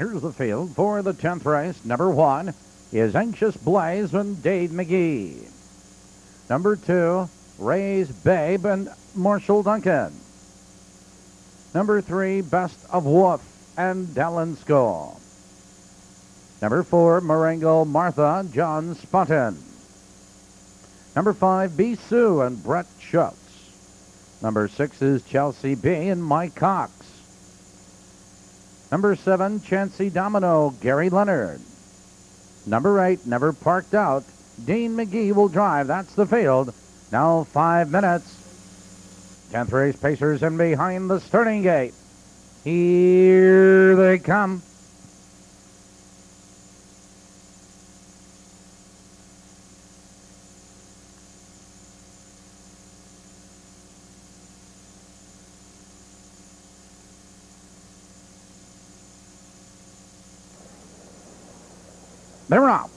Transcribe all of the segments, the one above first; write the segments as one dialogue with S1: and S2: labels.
S1: Here's the field for the 10th race. Number one is Anxious Blaze and Dave Magee. Number two, Ray's Babe and Marshall Duncan. Number three, Best of Wolf and Dallin Skull. Number four, Marengo Martha, John Spotton. Number five, B. Sue and Brett Schutz. Number six is Chelsea B. and Mike Cox. Number seven, Chancey Domino, Gary Leonard. Number eight, Never Parked Out, Dean McGee will drive. That's the field. Now five minutes. Tenth race Pacers in behind the starting gate. Here they come. They're off.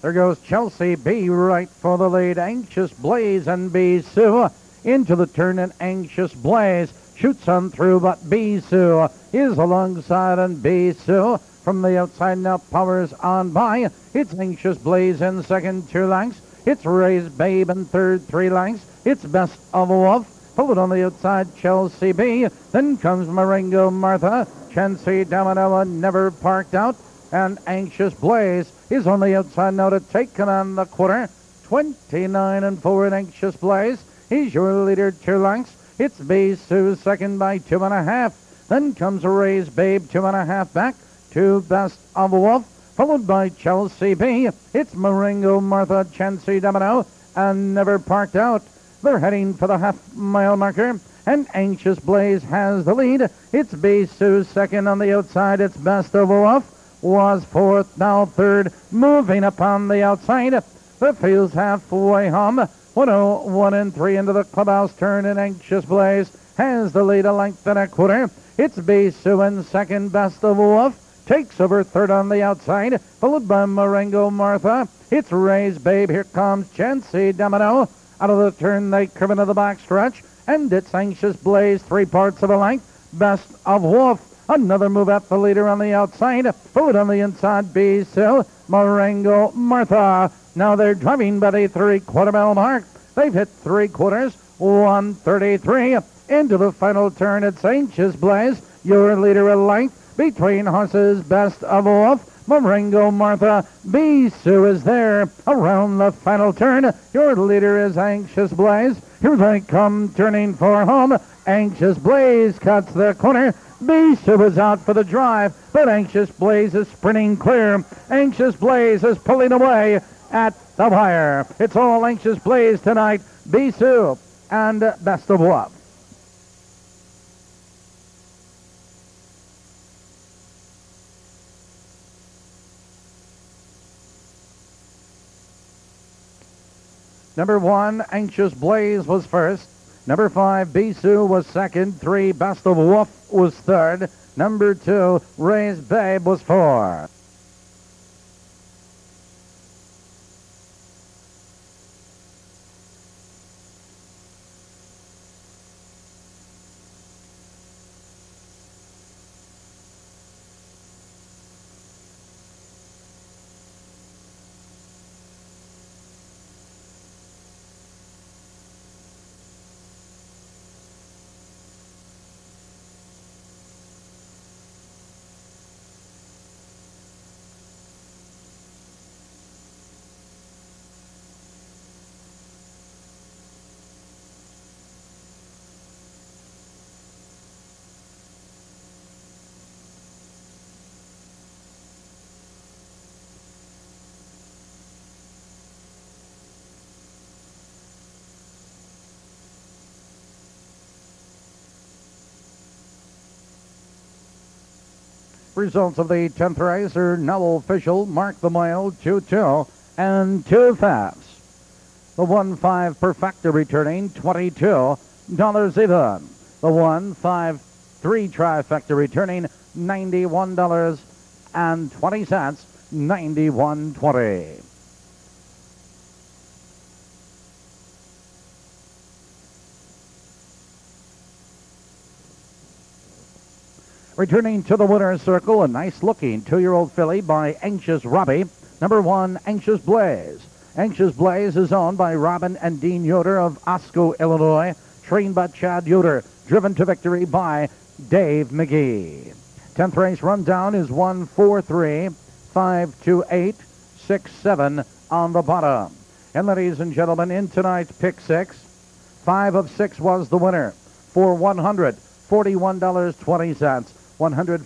S1: There goes Chelsea B right for the lead. Anxious Blaze and B Sue into the turn and Anxious Blaze shoots on through, but B Sue is alongside and B Sue from the outside now powers on by. It's Anxious Blaze in second, two lengths. It's Ray's Babe in third, three lengths. It's Best of a Wolf. Followed on the outside, Chelsea B. Then comes Marengo Martha. Chancey Domino never parked out and Anxious Blaze is on the outside now to take command the quarter. 29 and 4 in Anxious Blaze. He's your leader, two lengths. It's B Sue second by two and a half. Then comes Ray's Babe, two and a half back. Two Best of a Wolf, followed by Chelsea B. It's Marengo, Martha, Chancy, Domino, and Never Parked Out. They're heading for the half mile marker. And Anxious Blaze has the lead. It's B Sue second on the outside. It's Best of a Wolf was fourth, now third, moving upon the outside. The field's halfway home. 101 and 3 into the clubhouse turn, and Anxious Blaze has the lead a length and a quarter. It's B. Sue in second, Best of Wolf. Takes over third on the outside, followed by Marengo Martha. It's Ray's Babe. Here comes Chancey Domino. Out of the turn, they curve into the back stretch, and it's Anxious Blaze, three parts of a length. Best of Wolf Another move at the leader on the outside. Foot on the inside. B. Sill. Marengo. Martha. Now they're driving by the three-quarter mile mark. They've hit three quarters. 133. Into the final turn. It's Anxious Blaze. Your leader a length between horses. Best of Wolf. Marengo Martha. B. Sue is there around the final turn. Your leader is Anxious Blaze. They come turning for home. Anxious Blaze cuts the corner. Bisa was out for the drive, but Anxious Blaze is sprinting clear. Anxious Blaze is pulling away at the wire. It's all Anxious Blaze tonight. B Sue and Best of Wolf. Number one, Anxious Blaze was first. Number five, B Sue was second. Three, Best of Wolf was third. Number two, Ray's Babe was four. Results of the 10th race are now official. Mark the mile, 2-2 and 2 fast. The 1-5 perfecta returning, $22 even. The 1-5-3 trifecta returning, $91 and 20 cents, 91.20. Returning to the winner's circle, a nice looking two year old filly by Anxious Robbie. Number one, Anxious Blaze. Anxious Blaze is owned by Robin and Dean Yoder of Osco, Illinois. Trained by Chad Yoder. Driven to victory by Dave Magee. 10th race rundown is 1 4 3 5 2 8 6 7 on the bottom. And ladies and gentlemen, in tonight's pick six, five of six was the winner for $141.20. 140